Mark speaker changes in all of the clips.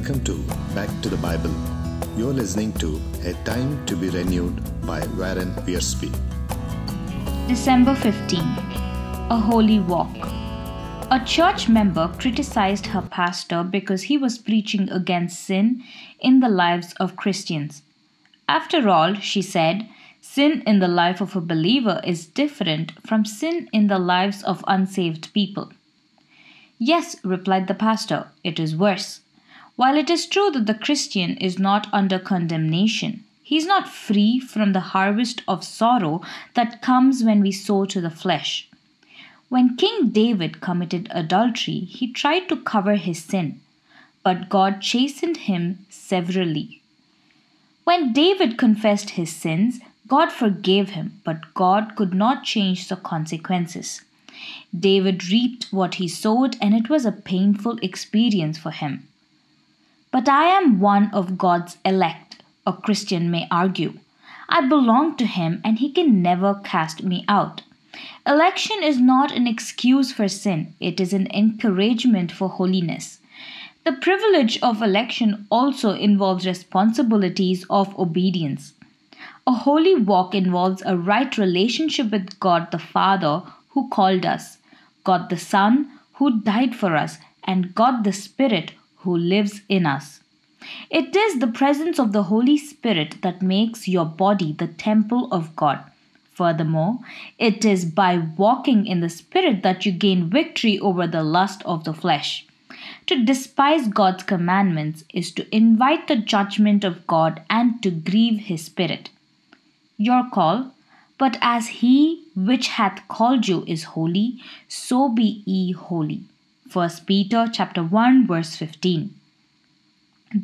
Speaker 1: Back to the Bible. You're listening to A Time to be Renewed by Warren Wiersbe.
Speaker 2: December 15 A Holy Walk. A church member criticized her pastor because he was preaching against sin in the lives of Christians. After all, she said, sin in the life of a believer is different from sin in the lives of unsaved people. Yes, replied the pastor, it is worse. While it is true that the Christian is not under condemnation, he is not free from the harvest of sorrow that comes when we sow to the flesh. When King David committed adultery, he tried to cover his sin, but God chastened him severally. When David confessed his sins, God forgave him, but God could not change the consequences. David reaped what he sowed, and it was a painful experience for him. But I am one of God's elect, a Christian may argue. I belong to Him and He can never cast me out. Election is not an excuse for sin, it is an encouragement for holiness. The privilege of election also involves responsibilities of obedience. A holy walk involves a right relationship with God the Father who called us, God the Son who died for us, and God the Spirit who lives in us. It is the presence of the Holy Spirit that makes your body the temple of God. Furthermore, it is by walking in the Spirit that you gain victory over the lust of the flesh. To despise God's commandments is to invite the judgment of God and to grieve his Spirit. Your call, but as he which hath called you is holy, so be ye holy. 1 Peter chapter 1 verse 15.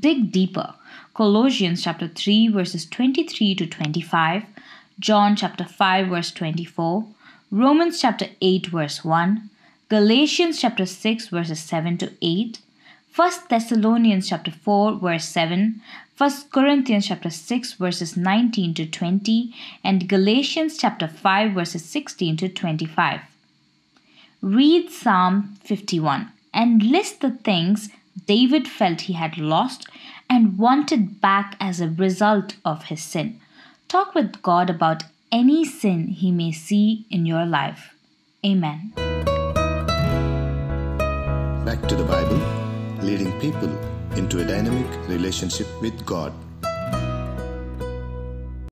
Speaker 2: Dig deeper. Colossians chapter 3 verses 23 to 25, John chapter 5 verse 24, Romans chapter 8 verse 1, Galatians chapter 6 verses 7 to 8, 1 Thessalonians chapter 4 verse 7, 1 Corinthians chapter 6 verses 19 to 20, and Galatians chapter 5 verses 16 to 25. Read Psalm 51 and list the things David felt he had lost and wanted back as a result of his sin. Talk with God about any sin he may see in your life. Amen.
Speaker 1: Back to the Bible, leading people into a dynamic relationship with God.